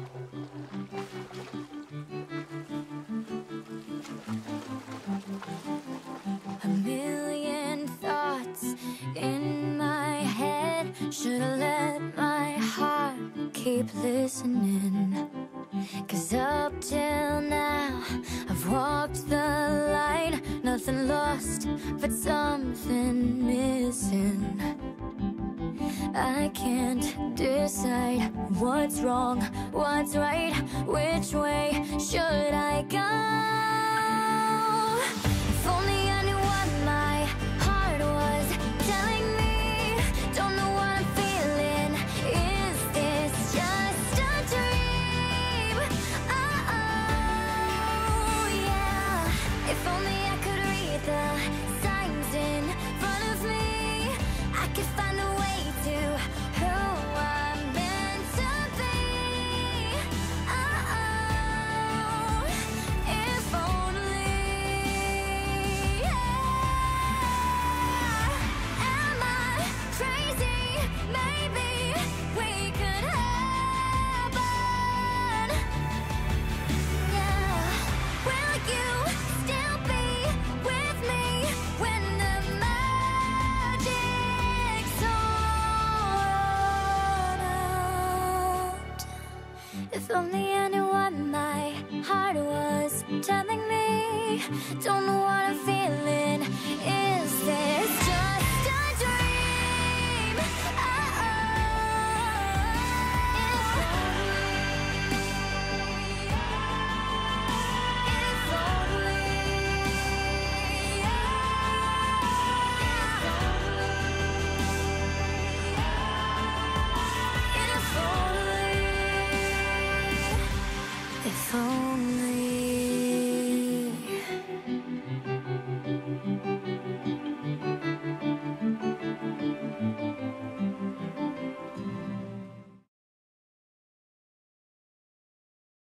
A million thoughts in my head. Should've let my heart keep listening. Cause up till now, I've walked the line. Nothing lost, but something missing. I can't decide what's wrong, what's right, which way should I go? If only I knew what my heart was telling me. Don't know what I'm feeling. Is this just a dream? Oh, yeah. If only I could read the signs in front of me, I could find If only I knew what my heart was telling me. Don't know what I'm feeling. Is this